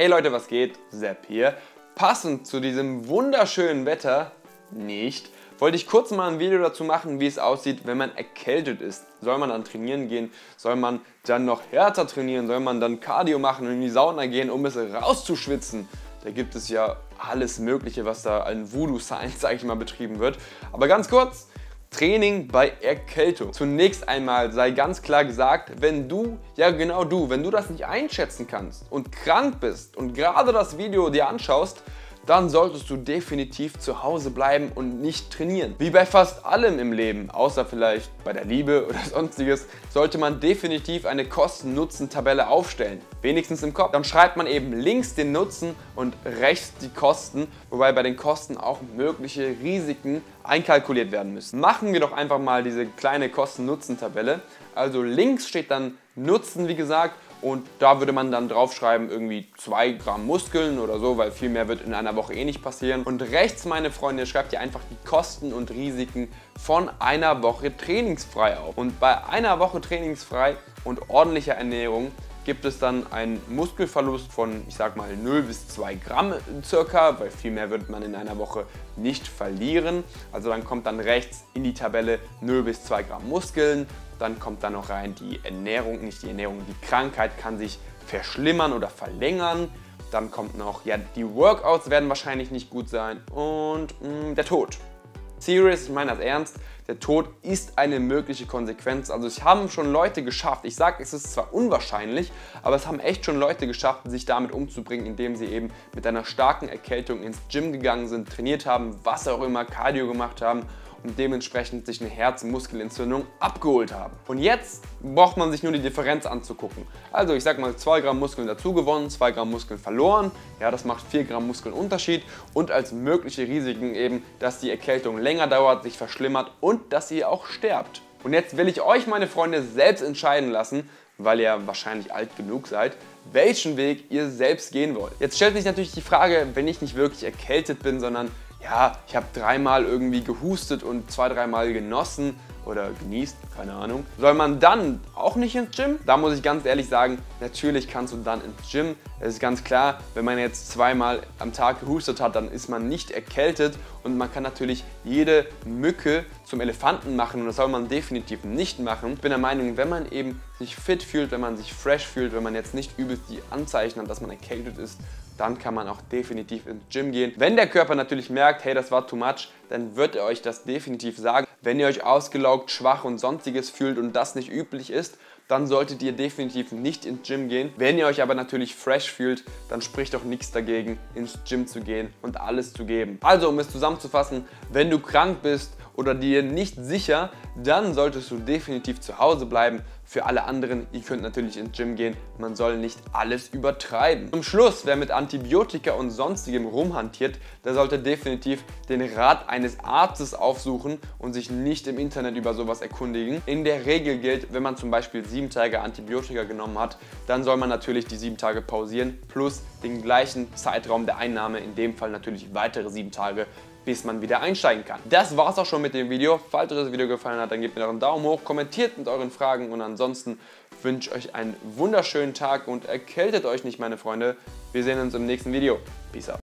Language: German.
Hey Leute, was geht? Sepp hier. Passend zu diesem wunderschönen Wetter, nicht, wollte ich kurz mal ein Video dazu machen, wie es aussieht, wenn man erkältet ist. Soll man dann trainieren gehen? Soll man dann noch härter trainieren? Soll man dann Cardio machen und in die Sauna gehen, um es rauszuschwitzen? Da gibt es ja alles Mögliche, was da an Voodoo Science, sage ich mal, betrieben wird. Aber ganz kurz, Training bei Erkältung. Zunächst einmal sei ganz klar gesagt, wenn du, ja genau du, wenn du das nicht einschätzen kannst und krank bist und gerade das Video dir anschaust, dann solltest du definitiv zu Hause bleiben und nicht trainieren. Wie bei fast allem im Leben, außer vielleicht bei der Liebe oder sonstiges, sollte man definitiv eine Kosten-Nutzen-Tabelle aufstellen. Wenigstens im Kopf. Dann schreibt man eben links den Nutzen und rechts die Kosten, wobei bei den Kosten auch mögliche Risiken einkalkuliert werden müssen. Machen wir doch einfach mal diese kleine Kosten-Nutzen-Tabelle. Also links steht dann Nutzen, wie gesagt, und da würde man dann draufschreiben, irgendwie 2 Gramm Muskeln oder so, weil viel mehr wird in einer Woche eh nicht passieren. Und rechts, meine Freunde, schreibt ihr einfach die Kosten und Risiken von einer Woche trainingsfrei auf. Und bei einer Woche trainingsfrei und ordentlicher Ernährung gibt es dann einen Muskelverlust von, ich sag mal, 0 bis 2 Gramm circa, weil viel mehr wird man in einer Woche nicht verlieren. Also dann kommt dann rechts in die Tabelle 0 bis 2 Gramm Muskeln, dann kommt da noch rein die Ernährung, nicht die Ernährung, die Krankheit kann sich verschlimmern oder verlängern. Dann kommt noch, ja, die Workouts werden wahrscheinlich nicht gut sein und mh, mm, der Tod. Serious, ich meine das ernst, der Tod ist eine mögliche Konsequenz. Also es haben schon Leute geschafft, ich sage, es ist zwar unwahrscheinlich, aber es haben echt schon Leute geschafft, sich damit umzubringen, indem sie eben mit einer starken Erkältung ins Gym gegangen sind, trainiert haben, was auch immer, Cardio gemacht haben und dementsprechend sich eine Herzmuskelentzündung abgeholt haben. Und jetzt braucht man sich nur die Differenz anzugucken. Also ich sag mal 2 Gramm Muskeln dazu gewonnen, 2 Gramm Muskeln verloren. Ja, das macht 4 Gramm Muskeln Unterschied und als mögliche Risiken eben, dass die Erkältung länger dauert, sich verschlimmert und dass ihr auch sterbt. Und jetzt will ich euch, meine Freunde, selbst entscheiden lassen, weil ihr wahrscheinlich alt genug seid, welchen Weg ihr selbst gehen wollt. Jetzt stellt sich natürlich die Frage, wenn ich nicht wirklich erkältet bin, sondern ja, ich habe dreimal irgendwie gehustet und zwei, dreimal genossen oder genießt, keine Ahnung. Soll man dann auch nicht ins Gym? Da muss ich ganz ehrlich sagen, natürlich kannst du dann ins Gym. Es ist ganz klar, wenn man jetzt zweimal am Tag gehustet hat, dann ist man nicht erkältet und man kann natürlich jede Mücke zum Elefanten machen und das soll man definitiv nicht machen. Ich bin der Meinung, wenn man eben sich fit fühlt, wenn man sich fresh fühlt, wenn man jetzt nicht übelst die Anzeichen hat, dass man erkältet ist, dann kann man auch definitiv ins Gym gehen. Wenn der Körper natürlich merkt, hey, das war too much, dann wird er euch das definitiv sagen. Wenn ihr euch ausgelaugt, schwach und sonstiges fühlt und das nicht üblich ist, dann solltet ihr definitiv nicht ins Gym gehen. Wenn ihr euch aber natürlich fresh fühlt, dann spricht doch nichts dagegen, ins Gym zu gehen und alles zu geben. Also, um es zusammenzufassen, wenn du krank bist oder dir nicht sicher, dann solltest du definitiv zu Hause bleiben. Für alle anderen, ihr könnt natürlich ins Gym gehen, man soll nicht alles übertreiben. Zum Schluss, wer mit Antibiotika und sonstigem rumhantiert, der sollte definitiv den Rat eines Arztes aufsuchen und sich nicht im Internet über sowas erkundigen. In der Regel gilt, wenn man zum Beispiel sieben Tage Antibiotika genommen hat, dann soll man natürlich die sieben Tage pausieren plus den gleichen Zeitraum der Einnahme, in dem Fall natürlich weitere sieben Tage bis man wieder einsteigen kann. Das war's auch schon mit dem Video. Falls euch das Video gefallen hat, dann gebt mir doch einen Daumen hoch, kommentiert mit euren Fragen und ansonsten wünsche ich euch einen wunderschönen Tag und erkältet euch nicht, meine Freunde. Wir sehen uns im nächsten Video. Peace out.